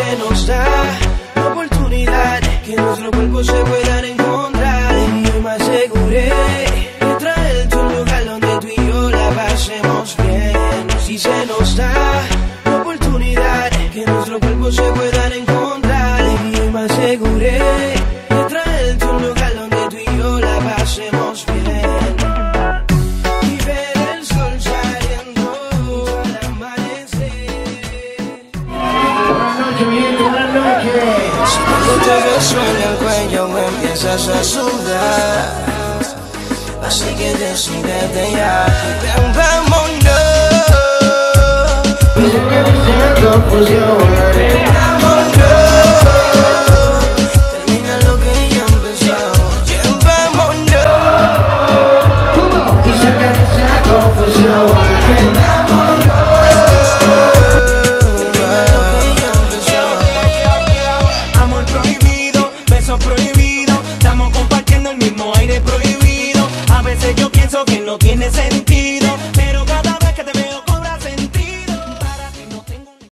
Se nos da la oportunidad que nuestro cuerpo se puedan encontrar, y yo me aseguré de traerte un lugar donde tú y yo la pasemos bien. Si se nos da la oportunidad que nuestro cuerpo se puedan encontrar, y yo me aseguré de traerte un lugar donde tú y yo la pasemos Cuando te beso en el cuello me empiezas a sudar. Así que decídete ya. Vámonos. Vámonos prohibido, estamos compartiendo el mismo aire prohibido. A veces yo pienso que no tiene sentido